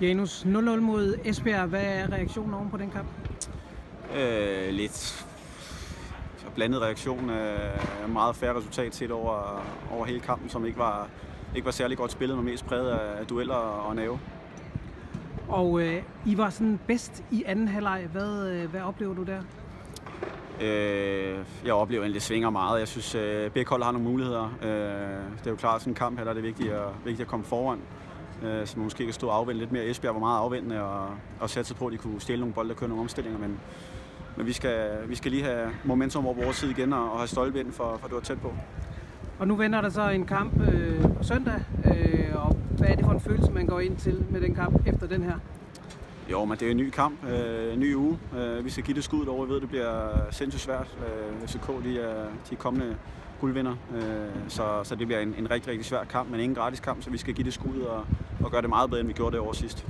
Janus 0-0 mod Esbjerg. Hvad er reaktionen oven på den kamp? Øh, lidt blandet reaktion. Øh, meget færre resultat set over, over hele kampen, som ikke var, ikke var særlig godt spillet, men mest præget af dueller og nerve. Og øh, I var sådan bedst i anden halvleg. Hvad, øh, hvad oplever du der? Øh, jeg oplever egentlig, det svinger meget. Jeg synes, øh, begge hold har nogle muligheder. Øh, det er jo klart, at sådan en kamp her der er det vigtigt at, vigtigt at komme foran. Øh, som måske kan stå og lidt mere. Esbjerg var meget afvendende og, og satte på, at de kunne stjæle nogle bolde og køre nogle omstillinger. Men, men vi, skal, vi skal lige have momentum over vores side igen og, og have stolpe ind, for, for det var tæt på. Og nu vender der så en kamp øh, på søndag. Øh, og hvad er det for en følelse, man går ind til med den kamp efter den her? Jo, men det er en ny kamp, øh, en ny uge. Øh, vi skal give det skud over. Jeg ved, det bliver sindssygt svært. Øh, FCK de er de kommende guldvinder, øh, så, så det bliver en, en rigtig, rigtig svær kamp, men ingen gratis kamp, så vi skal give det skud og, og gøre det meget bedre, end vi gjorde det over sidst.